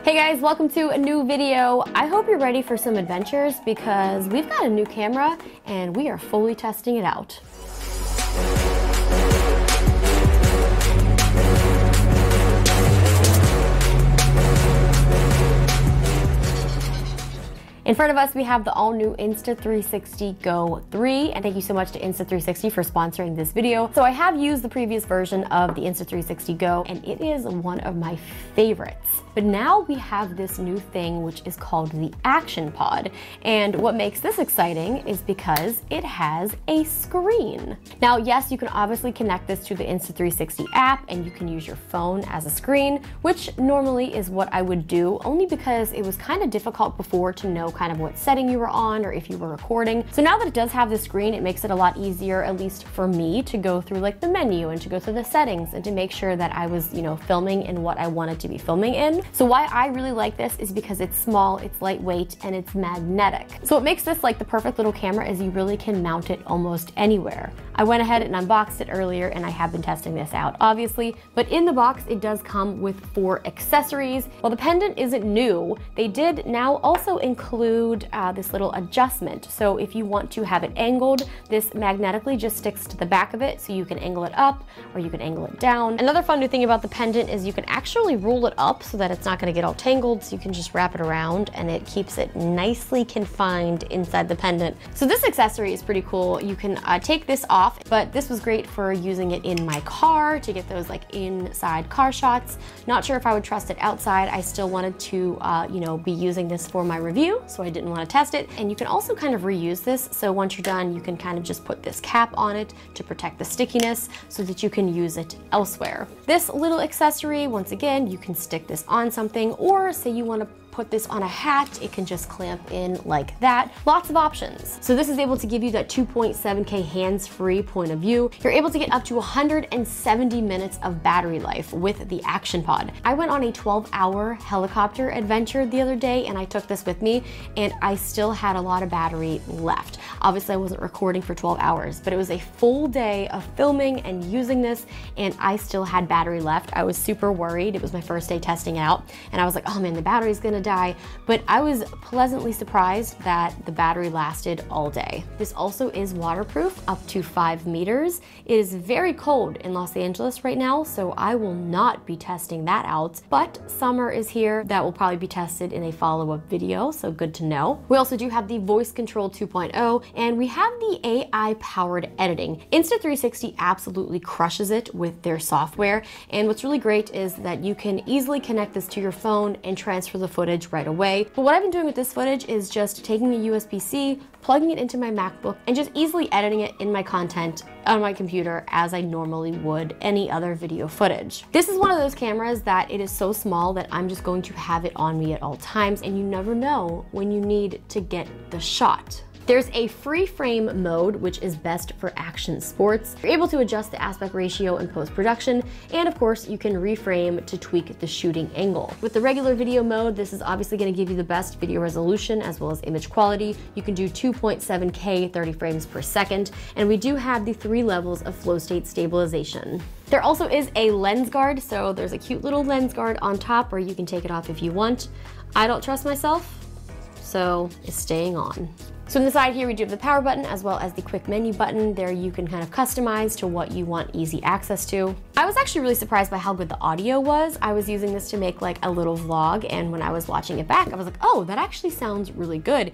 Hey guys, welcome to a new video. I hope you're ready for some adventures because we've got a new camera and we are fully testing it out. In front of us, we have the all new Insta360 Go 3, and thank you so much to Insta360 for sponsoring this video. So I have used the previous version of the Insta360 Go, and it is one of my favorites. But now we have this new thing, which is called the Action Pod. And what makes this exciting is because it has a screen. Now, yes, you can obviously connect this to the Insta360 app, and you can use your phone as a screen, which normally is what I would do, only because it was kind of difficult before to know kind of what setting you were on or if you were recording. So now that it does have the screen, it makes it a lot easier, at least for me, to go through like the menu and to go through the settings and to make sure that I was, you know, filming in what I wanted to be filming in. So why I really like this is because it's small, it's lightweight, and it's magnetic. So what makes this like the perfect little camera is you really can mount it almost anywhere. I went ahead and unboxed it earlier and I have been testing this out, obviously, but in the box it does come with four accessories. While the pendant isn't new, they did now also include include uh, this little adjustment. So if you want to have it angled, this magnetically just sticks to the back of it so you can angle it up or you can angle it down. Another fun new thing about the pendant is you can actually roll it up so that it's not gonna get all tangled so you can just wrap it around and it keeps it nicely confined inside the pendant. So this accessory is pretty cool. You can uh, take this off, but this was great for using it in my car to get those like inside car shots. Not sure if I would trust it outside. I still wanted to, uh, you know, be using this for my review so I didn't want to test it. And you can also kind of reuse this. So once you're done, you can kind of just put this cap on it to protect the stickiness so that you can use it elsewhere. This little accessory, once again, you can stick this on something or say you want to put this on a hat, it can just clamp in like that. Lots of options. So this is able to give you that 2.7K hands-free point of view. You're able to get up to 170 minutes of battery life with the Action Pod. I went on a 12 hour helicopter adventure the other day and I took this with me and I still had a lot of battery left. Obviously I wasn't recording for 12 hours, but it was a full day of filming and using this and I still had battery left. I was super worried. It was my first day testing out and I was like, oh man, the battery's gonna die, but I was pleasantly surprised that the battery lasted all day. This also is waterproof up to five meters. It is very cold in Los Angeles right now, so I will not be testing that out, but summer is here. That will probably be tested in a follow-up video, so good to know. We also do have the voice control 2.0, and we have the AI powered editing. Insta360 absolutely crushes it with their software, and what's really great is that you can easily connect this to your phone and transfer the footage footage right away. But what I've been doing with this footage is just taking the USB-C, plugging it into my MacBook, and just easily editing it in my content on my computer as I normally would any other video footage. This is one of those cameras that it is so small that I'm just going to have it on me at all times and you never know when you need to get the shot. There's a free frame mode, which is best for action sports. You're able to adjust the aspect ratio in post-production, and of course, you can reframe to tweak the shooting angle. With the regular video mode, this is obviously gonna give you the best video resolution as well as image quality. You can do 2.7K 30 frames per second, and we do have the three levels of flow state stabilization. There also is a lens guard, so there's a cute little lens guard on top where you can take it off if you want. I don't trust myself, so it's staying on. So on the side here, we do have the power button as well as the quick menu button. There you can kind of customize to what you want easy access to. I was actually really surprised by how good the audio was. I was using this to make like a little vlog and when I was watching it back, I was like, oh, that actually sounds really good.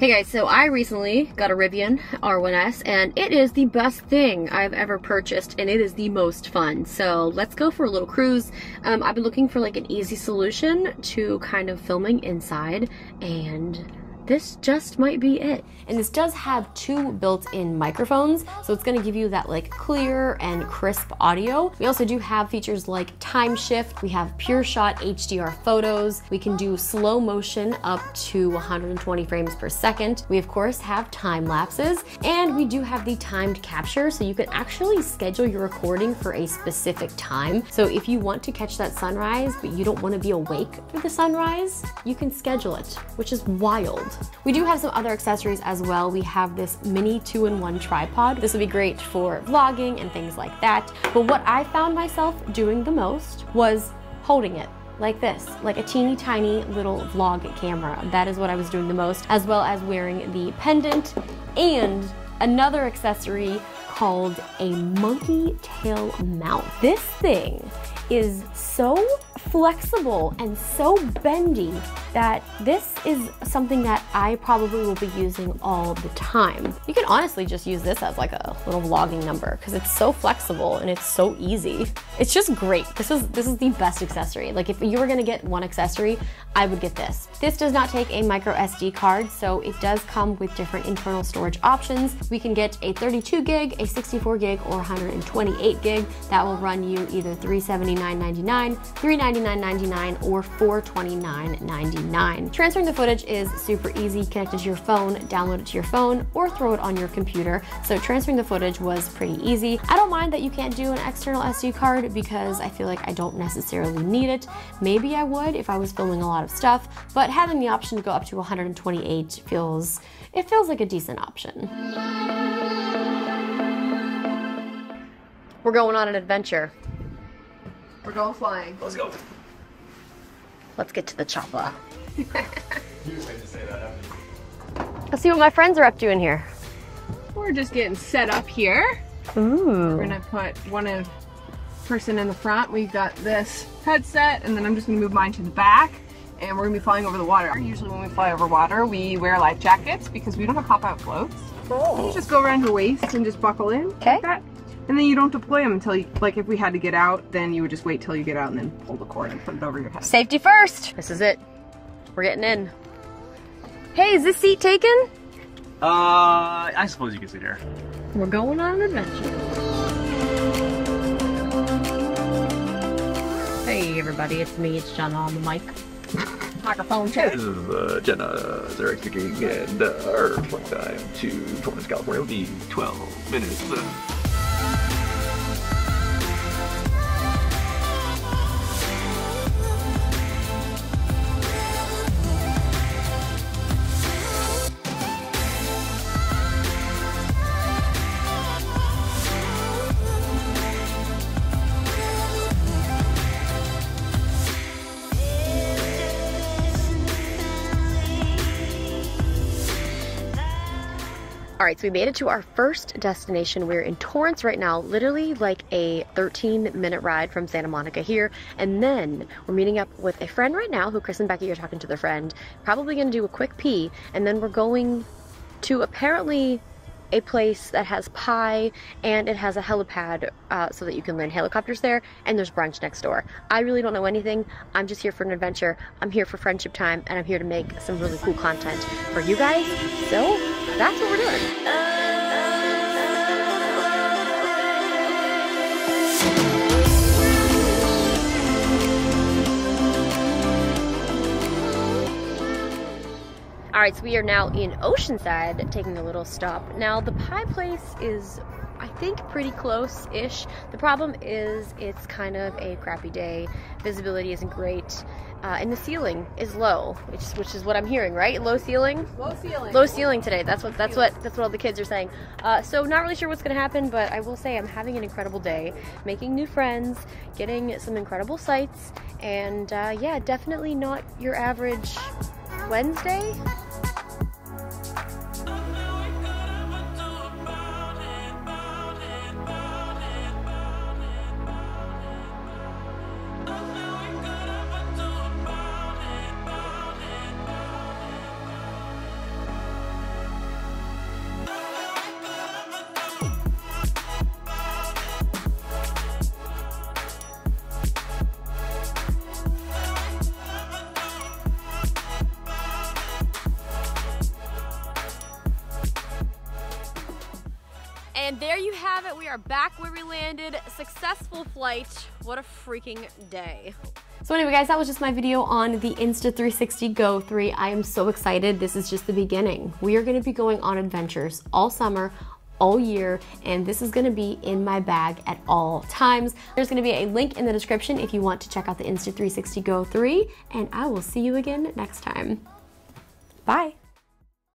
Hey guys, so I recently got a Rivian R1S and it is the best thing I've ever purchased and it is the most fun. So let's go for a little cruise. Um, I've been looking for like an easy solution to kind of filming inside and this just might be it. And this does have two built-in microphones, so it's gonna give you that like clear and crisp audio. We also do have features like time shift, we have pure shot HDR photos, we can do slow motion up to 120 frames per second. We of course have time lapses, and we do have the timed capture, so you can actually schedule your recording for a specific time. So if you want to catch that sunrise, but you don't wanna be awake for the sunrise, you can schedule it, which is wild. We do have some other accessories as well. We have this mini two-in-one tripod. This would be great for vlogging and things like that. But what I found myself doing the most was holding it like this, like a teeny tiny little vlog camera. That is what I was doing the most, as well as wearing the pendant and another accessory called a monkey tail mount. This thing is so flexible and so bendy that this is something that I probably will be using all the time. You can honestly just use this as like a little vlogging number because it's so flexible and it's so easy. It's just great. This is this is the best accessory. Like if you were gonna get one accessory, I would get this. This does not take a micro SD card, so it does come with different internal storage options. We can get a 32 gig, a 64 gig, or 128 gig. That will run you either 379.99, 399.99, or 429.99. 9 Transferring the footage is super easy. Connect it to your phone, download it to your phone, or throw it on your computer. So transferring the footage was pretty easy. I don't mind that you can't do an external SD card because I feel like I don't necessarily need it. Maybe I would if I was filming a lot of stuff, but having the option to go up to 128 feels, it feels like a decent option. We're going on an adventure. We're going flying. Let's go. Let's get to the chopper. Let's see what my friends are up to in here. We're just getting set up here. Ooh. We're gonna put one of person in the front. We've got this headset, and then I'm just gonna move mine to the back. And we're gonna be flying over the water. Usually when we fly over water, we wear life jackets because we don't have pop-out floats. Oh. You just go around your waist and just buckle in. Okay. Like and then you don't deploy them until you, like if we had to get out, then you would just wait till you get out and then pull the cord and put it over your head. Safety first. This is it. We're getting in. Hey, is this seat taken? Uh, I suppose you can sit here. We're going on an adventure. Hey everybody, it's me, it's Jenna on the mic. Microphone check. This is uh, Jenna Ezarik speaking, and uh, our flight time to Torrance, California will be 12 minutes. All right, so we made it to our first destination. We're in Torrance right now, literally like a 13 minute ride from Santa Monica here. And then we're meeting up with a friend right now who Chris and Becky are talking to their friend. Probably gonna do a quick pee. And then we're going to apparently a place that has pie and it has a helipad uh, so that you can land helicopters there and there's brunch next door. I really don't know anything. I'm just here for an adventure. I'm here for friendship time and I'm here to make some really cool content for you guys. So that's what we're doing. All right, so we are now in Oceanside, taking a little stop. Now, the pie place is, I think, pretty close-ish. The problem is it's kind of a crappy day. Visibility isn't great, uh, and the ceiling is low, which, which is what I'm hearing, right? Low ceiling. Low ceiling. Low ceiling today. That's what that's what that's what all the kids are saying. Uh, so not really sure what's gonna happen, but I will say I'm having an incredible day, making new friends, getting some incredible sights, and uh, yeah, definitely not your average Wednesday. There you have it. We are back where we landed. Successful flight. What a freaking day. So anyway guys, that was just my video on the Insta360 Go 3. I am so excited. This is just the beginning. We are gonna be going on adventures all summer, all year and this is going to be in my bag at all times. There's going to be a link in the description if you want to check out the Insta360 Go 3 and I will see you again next time. Bye.